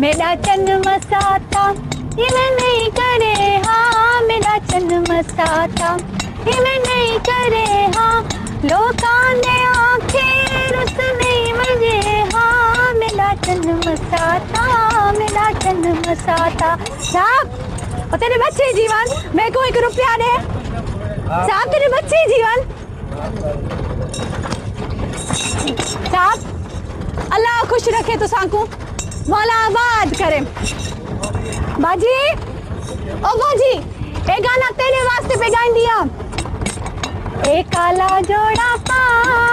मेरा चन मसाता इवें नहीं करे हाँ मेरा चन मसाता इवें नहीं करे हाँ लोकां ने उस नहीं मज़े हाँ मेरा चन मसाता मेरा चन मसाता साहब, और तेरे बच्चे जीवन, मेरे को एक रुपया दे। साहब, तेरे बच्चे जीवन। साहब, अल्लाह खुश रखे तो सांकू। मौला आबाद करे। बाजी? ओ बाजी, एक गाना तेरे वास्ते पे गाइन दिया। एक काला जोड़ा पा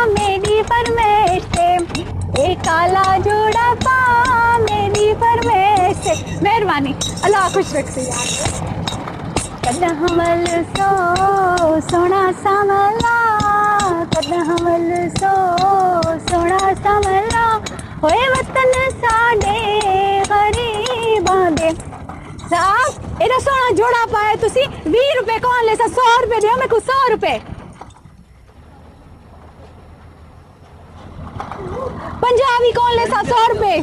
मेरी फरमाइश पे एक काला जोड़ा पा मेरी फरमाइश पे मेहरबानी, अल्लाह खुश रखे यार। कदमल सो, सोना सामला कदमल सो, सोना सामला होए वतन साडे गरीबां दे साहब एड़ा सोना जोड़ा पाए तुसी 20 रुपए कौन ले सा 100 रुपए दियो मेरे को 100 रुपए। पंजाबी कौन ले सा 100 रुपए।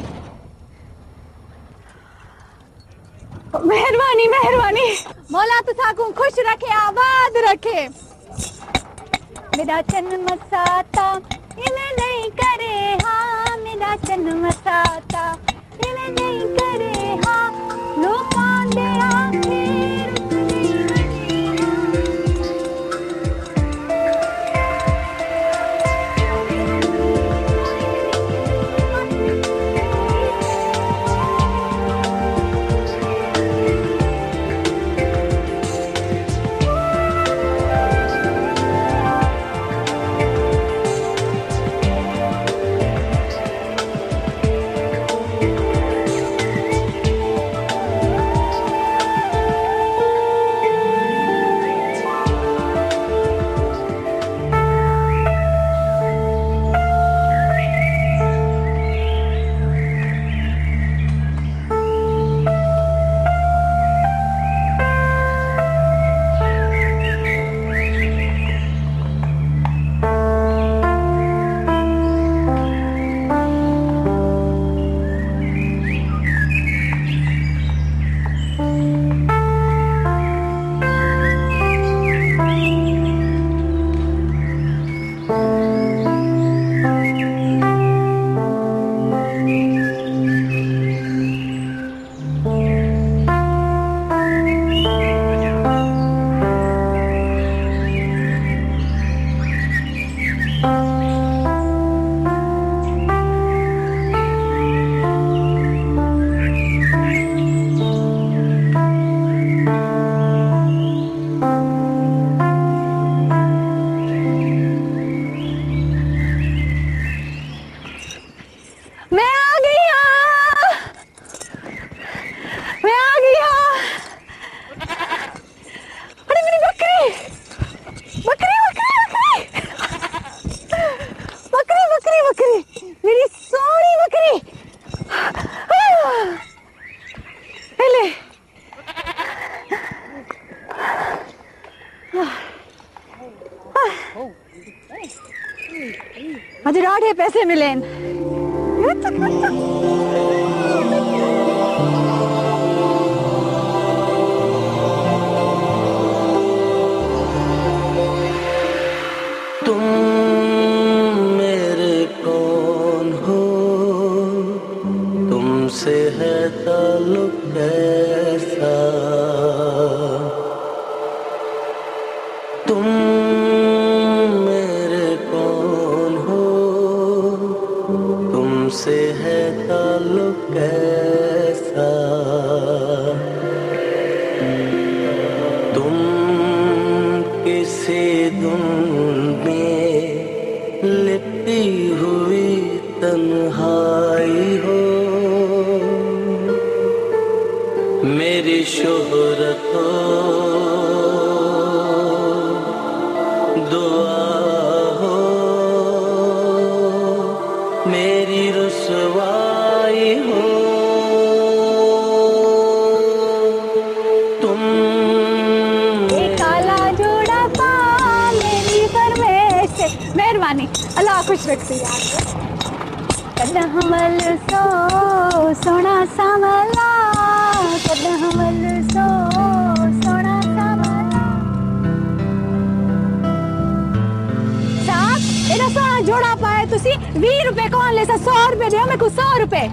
मेहरबानी मेहरबानी। मौला तुसा को खुश रखे, आबाद रखे। मेरा चन मसाता इन्हें नहीं करे हाँ मेरा चन मसाता इन्हें नहीं करे हाँ लोग दे आखिर Himmelin. 预备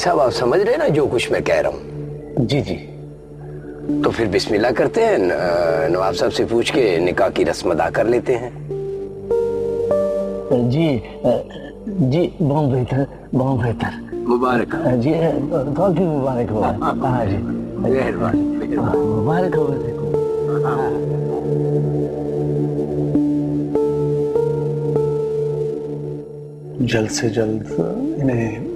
साहब आप समझ रहे हैं ना जो कुछ मैं कह रहा हूँ? जी जी। तो फिर बिस्मिल्लाह करते हैं नवाब साहब से पूछ के निकाह की रस्म अदा कर लेते हैं। जी जी बहुत बेहतर बहुत बेहतर। मुबारक जी बहुत ही मुबारक हो। हाँ जी। मेहरबानी मुबारक हो। जल्द से जल्द इन्हें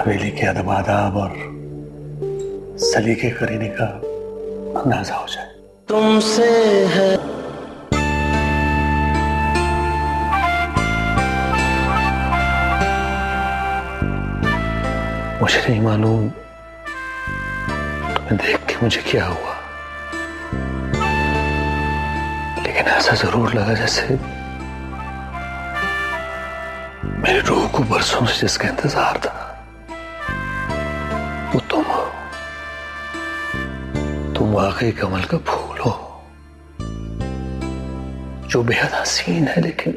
हवेली के अदब आदाब और सलीके करीने का अंदाज़ा हो जाए। तुमसे है। मुझे नहीं मालूम तुम्हें देख के मुझे क्या हुआ। लेकिन ऐसा ज़रूर लगा जैसे मेरी रूह को बरसों से जिसका इंतज़ार था। वाकई कमल का फूल हो। जो बेहद हसीन है लेकिन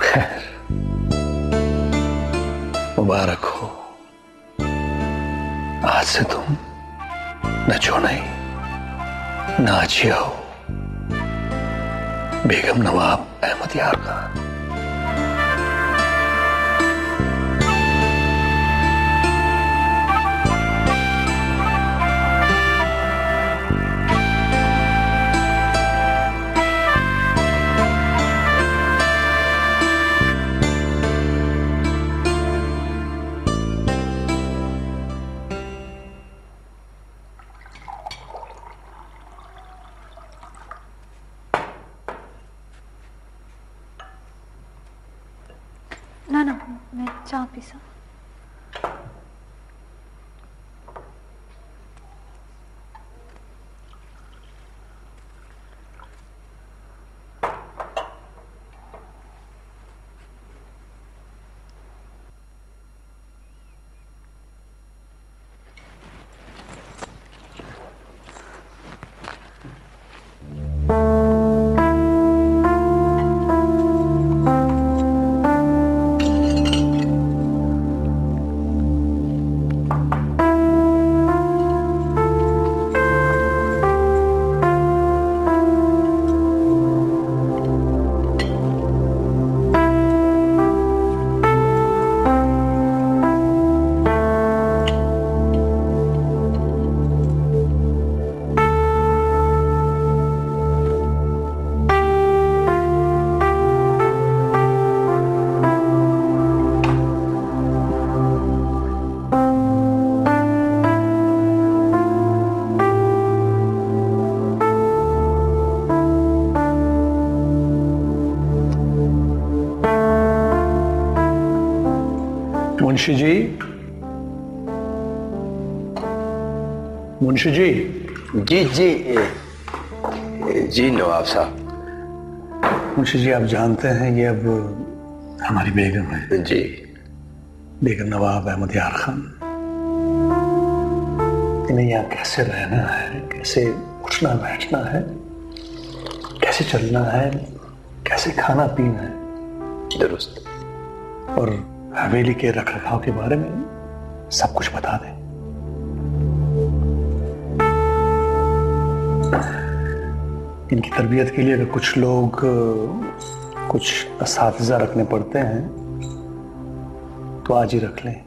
खैर, मुबारक हो। आज से तुम नचो नहीं नाचिया हो। बेगम नवाब अहमद यार खान मुंशी जी। जी जी जी नवाब साहब। मुंशी जी आप जानते हैं ये अब हमारी बेगम है। जी। बेगम नवाब अहमद यार खान। इन्हें यहाँ कैसे रहना है कैसे उठना बैठना है कैसे चलना है कैसे खाना पीना है? दुरुस्त। और हवेली के रख रखाव के बारे में सब कुछ बता दें। इनकी तरबियत के लिए अगर कुछ लोग कुछ इस रखने पड़ते हैं तो आज ही रख लें।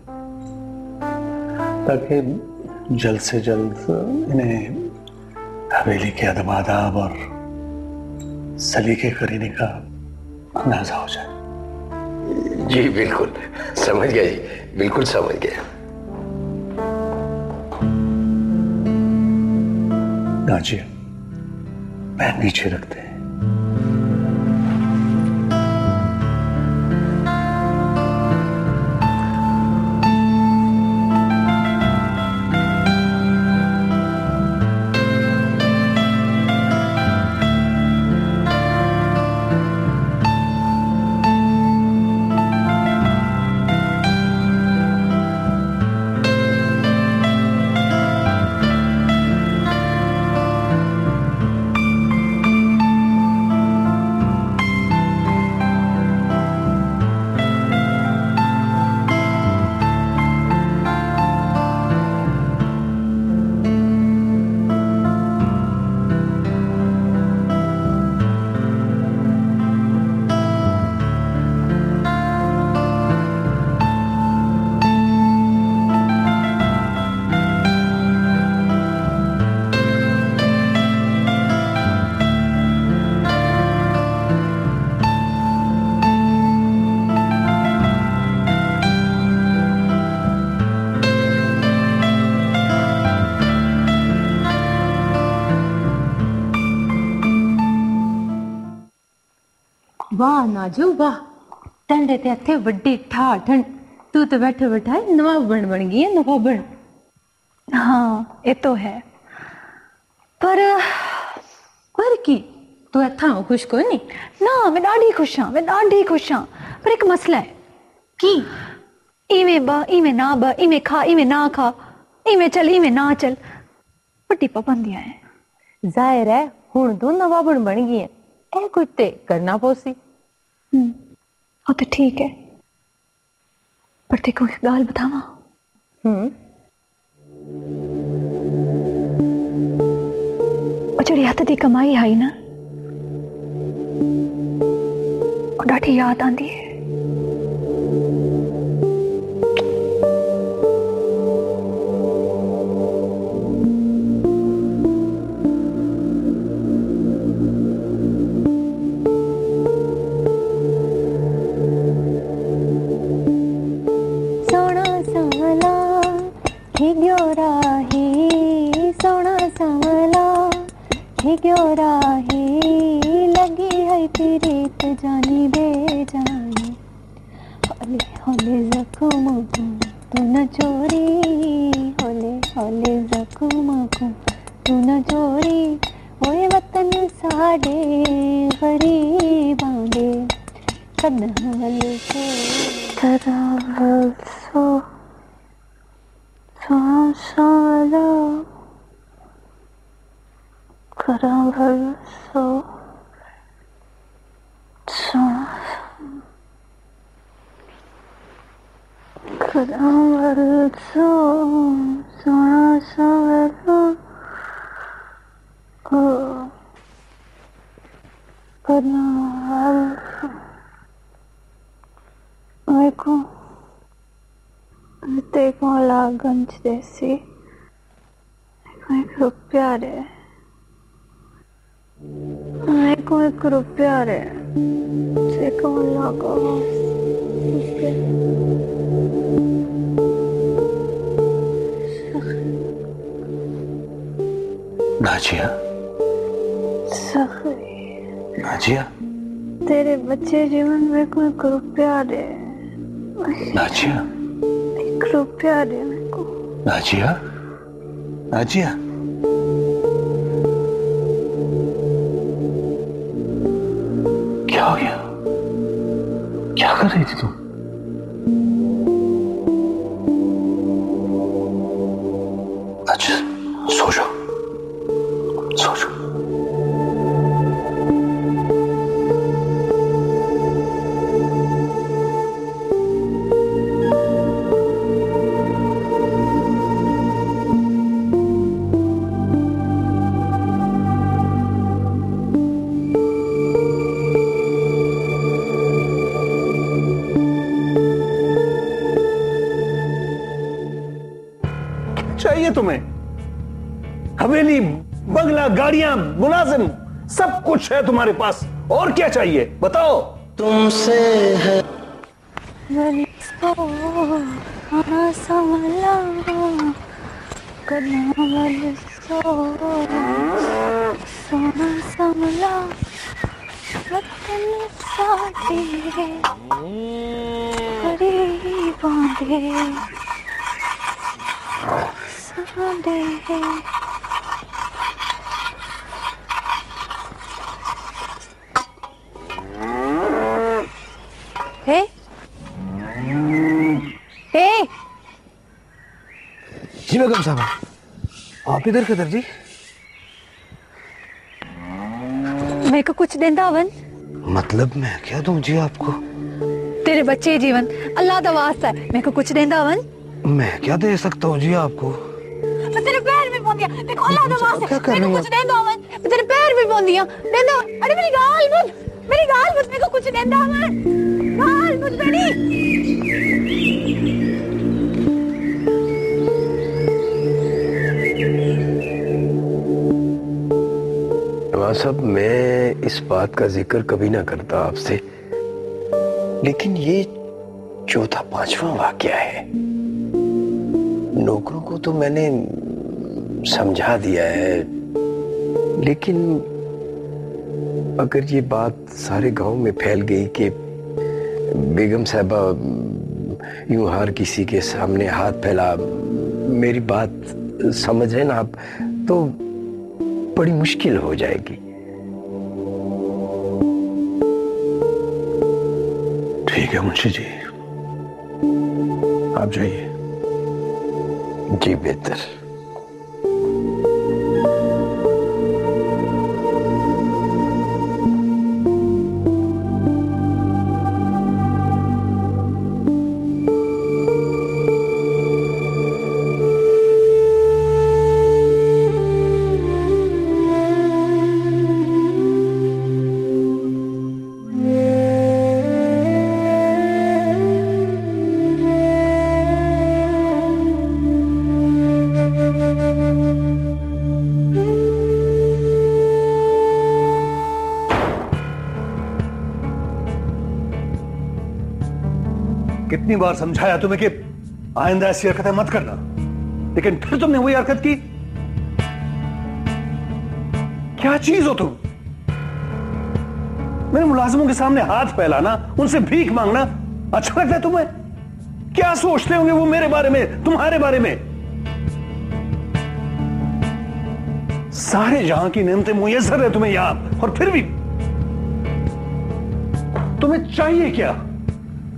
ताकि जल्द से जल्द इन्हें हवेली के अदब आदाब और सलीके करीने का अंदाज़ा हो जाए। जी बिल्कुल। समझ गया जी। बिल्कुल समझ गया नाचिए पैर नीचे रखते वाह नाजू वाह વાહ ते વાહ वड्डी ठा ठंड तू तो बैठे बैठा है नवा बन बन गई है नवा बन। हाँ ये तो है। पर पर की? तू तो अथा खुश को नहीं ना मैं ॾाढी खुश आहियाँ मैं ॾाढी खुश आहियाँ पर एक मसला है। की? इवें ब इवें ना ब इवें खा इवें ना खा। इवें चल इवें ना चल। वॾी पाबंदी आहे ज़ाहिर है हूँ नवा बन बन गई है कुझु कुत्ते करना पोसी। हम्म हाँ तो ठीक है। पर देखो ॻाल्हि ॿुधावां जहिड़ी हथ जी कमाई आई न डाटी याद आंदी है। हिग्यो राही? लगी है प्रीत जानी बे जानी हौले हौले जख्म को तू न चोरी। हौले हौले जख्म को तू न चोरी। ओए वतन साडे, गरीबां दे कदम से Travel so so Travel so so solo Oh Travel मेरे को देखो लागंज जैसी एक रुपया रे देखो लगा नाजिया। नाजिया। तेरे बच्चे जीवन में को एक रुपया रे नाजिया। खूब प्यार है मेरे को। नाजिया। नाजिया। क्या कर रही थी तुम है तुम्हारे पास? और क्या चाहिए? बताओ। तुमसे है समला कनावल सो सोना समला वतन साथे गरीबां दे साडे हे हे जी बेगम साहब। आप इधर किधर जी? मेरे को कुछ देंदा अवन मतलब मैं क्या दूँ जी आपको? तेरे बच्चे जीवन अल्लाह दा वास्ता है। मेरे को कुछ देंदा अवन मैं क्या दे सकता हूँ जी आपको? तेरे पैर में पौंदिया देखो अल्लाह दा वास्ता क्या है कर रही को हो? कुछ देंदा अवन तेरे पैर में पौंदिया देंदा अरे मेरी गाल मत मेरी गाल मत मेरे को कुछ देंदा अवन गाल मत मेरी साहब, मैं इस बात का ज़िक्र कभी ना करता आपसे। लेकिन ये चौथा, पांचवा वाक्य है। नौकरों को तो मैंने समझा दिया है। लेकिन अगर ये बात सारे गाँव में फैल गई कि बेगम साहबा यूँ हर किसी के सामने हाथ फैला, मेरी बात समझ ना आप तो बड़ी मुश्किल हो जाएगी। ठीक है मुंशी जी। आप जाइए। जी बेहतर। कितनी बार समझाया तुम्हें कि आइंदा ऐसी हरकतें मत करना। लेकिन फिर तुमने वही हरकत की। क्या चीज़ हो तुम? मेरे मुलाजमों के सामने हाथ फैलाना, उनसे भीख मांगना अच्छा लगता है तुम्हें? क्या सोचते होंगे वो मेरे बारे में, तुम्हारे बारे में? सारे जहाँ की नियमतें मुयसर है तुम्हें यहाँ, और फिर भी तुम्हें चाहिए क्या?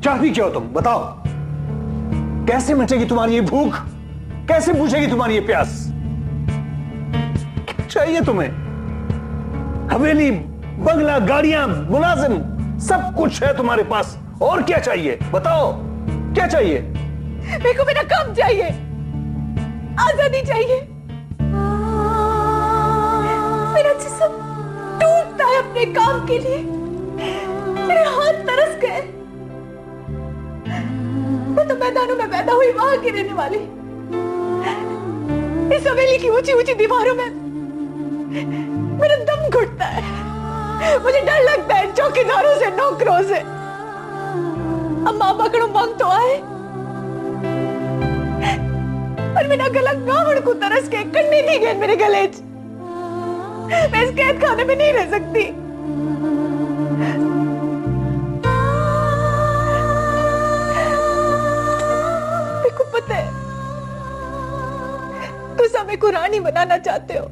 चाहती क्या हो तुम, बताओ। कैसे मिटेगी तुम्हारी ये भूख? कैसे पूछेगी तुम्हारी ये प्यास? चाहिए तुम्हें? हवेली, बंगला, गाड़ियाँ, मुलाजिम, सब कुछ है तुम्हारे पास। और क्या चाहिए? बताओ। क्या चाहिए? मेरे को मेरा काम चाहिए। आज़ादी चाहिए। मेरा जिस्म टूटता है अपने काम के लिए। मेरे हाथ तरस गए। तो मैदानों में पैदा हुई, वहाँ की रहने वाली। इस हवेली की ऊँची ऊँची दीवारों में मेरा दम घुटता है। मुझे डर लगता है, चौकीदारों से, नौकरों से। अम्मा पकड़ो मांग तो आए। पर मेरा गला गावड़ को तरस के कन्नी थी गई मेरे गले मैं इस कैद खाने में नहीं रह सकती। को रानी बनाना चाहते हो।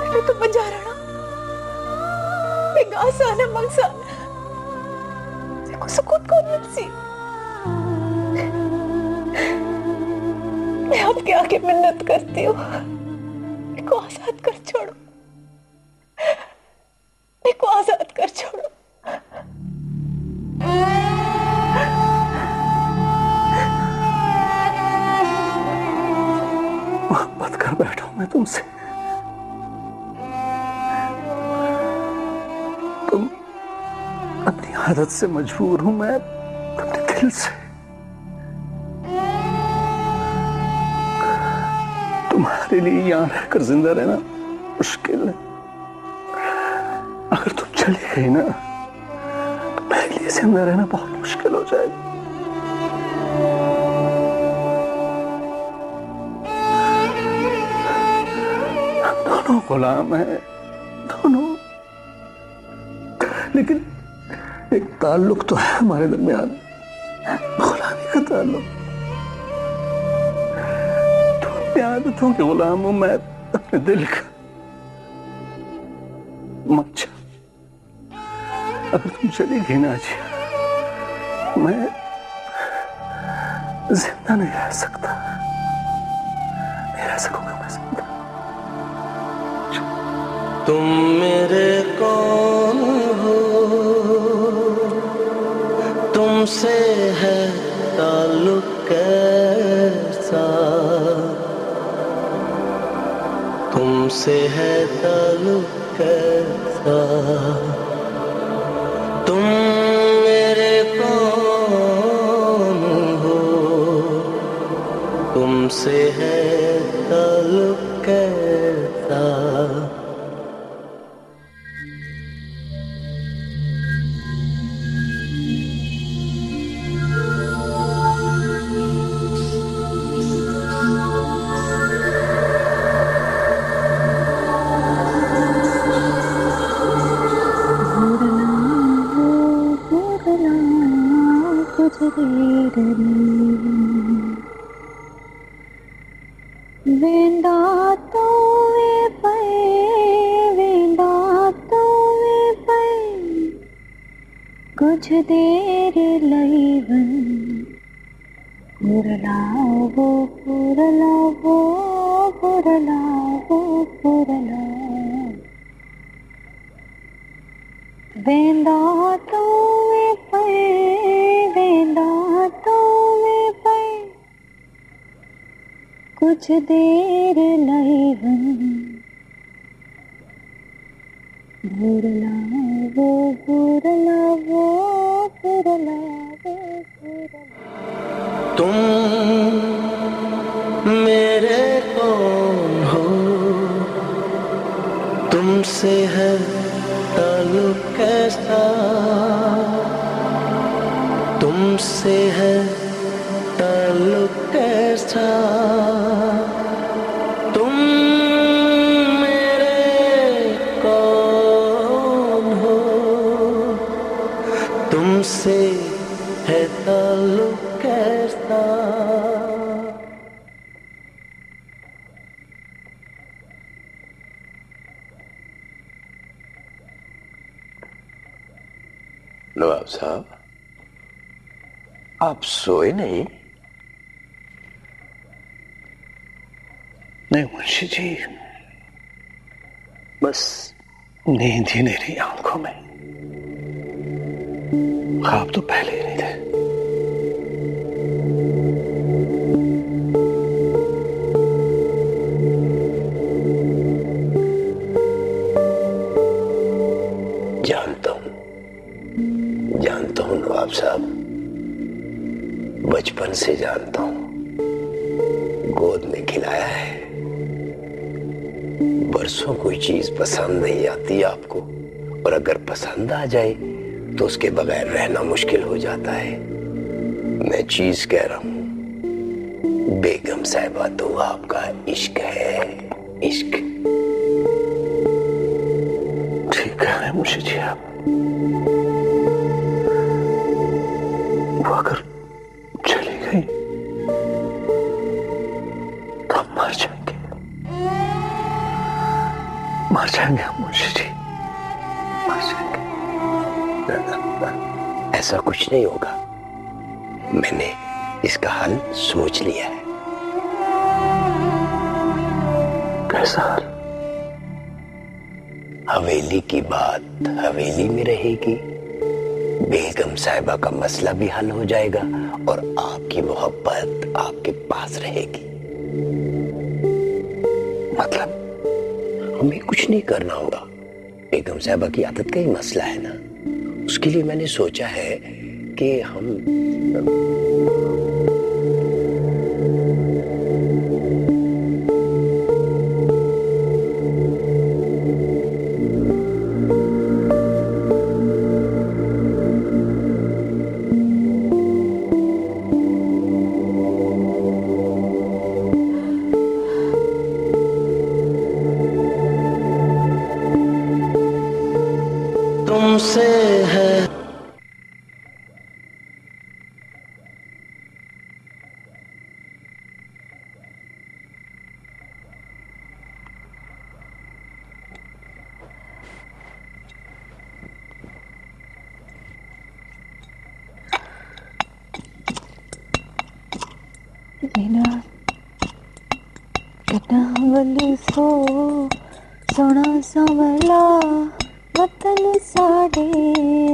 मैंने तो बंजारा बेगासाना मंगसाना देखो, सुकून कौन मिलसी मैं आपके आगे मिन्नत करती हूँ। मेरे को आज़ाद कर छोड़ो। मेरे को आज़ाद कर छोड़ो। आदत से मजबूर हूँ मैं अपने दिल से। तुम्हारे लिए यहाँ रहकर ज़िंदा रहना मुश्किल है। अगर तुम चली गई ना तो मेरे लिए ज़िंदा रहना बहुत मुश्किल हो जाएगा। दोनों गुलाम है, दोनों। लेकिन एक ताल्लुक तो है हमारे दरमियान। गुलामी का ताल्लुक। तुम अपनी आदतों के गुलाम हो, मैं अपने दिल का मच्छा अगर तुम चली गई ना जी, मैं ज़िंदा नहीं रह सकता। नहीं रह सकूँगा मैं ज़िंदा। तुम मेरे कौन तुमसे है ताल्लुक कैसा? तुमसे है ताल्लुक कैसा? तुम मेरे कौन हो? तुमसे है कुछ देर लहवन भूरला वो भूरला वो वो तुम मेरे कौन हो? तुमसे है ताल्लुक कैसा? तुमसे है नवाब साहब। आप सोए नहीं? नहीं मुंशी जी। बस नींद ही नहीं रही आँखों में। ख्वाब तो पहले ही साहब, बचपन से जानता हूँ। गोद में खिलाया है। बरसों कोई चीज़ पसंद नहीं आती आपको। और अगर पसंद आ जाए तो उसके बगैर रहना मुश्किल हो जाता है। मैं चीज़ कह रहा हूँ, बेगम साहबा तो आपका इश्क है। इश्क। ठीक है, मुझे जी आप। मुंशी जी ऐसा कुछ नहीं होगा। मैंने इसका हल सोच लिया है। कैसा हाल हवेली की बात हवेली में रहेगी। बेगम साहिबा का मसला भी हल हो जाएगा और आपकी मोहब्बत आपके पास रहेगी। मतलब हमें कुछ नहीं करना होगा। बेगम साहबा की आदत का ही मसला है ना। उसके लिए मैंने सोचा है कि हम सो सोना संवला वतन साडे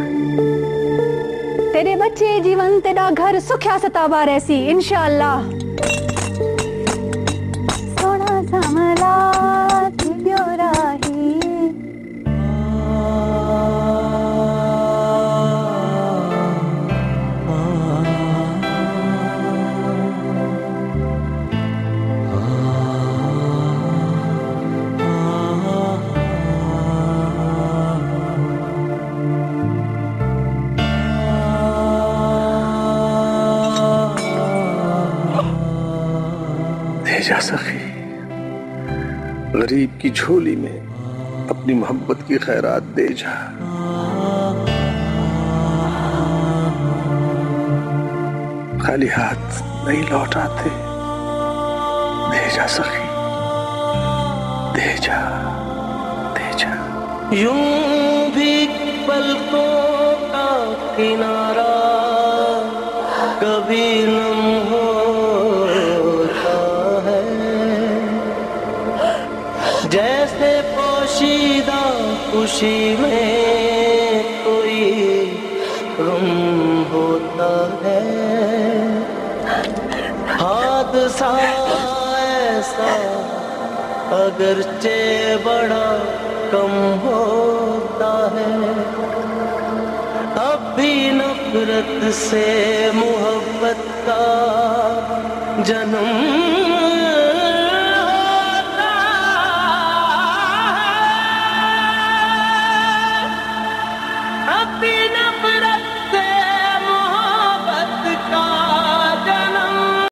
तेरे बच्चे जीवन तेरा घर सुख्या सताबा रहसी इंशाल्लाह। सोना सा थियो जा सखी गरीब की झोली में अपनी मोहब्बत की खैरात दे जा। खाली हाथ नहीं लौट आते। दे जा सखी। दे जा। दे जा। यूँ भी पलकों का किनारा कभी खुशी में कोई गम होता है। हादसा ऐसा अगरचे बड़ा कम होता है। अब भी नफरत से मोहब्बत का जन्म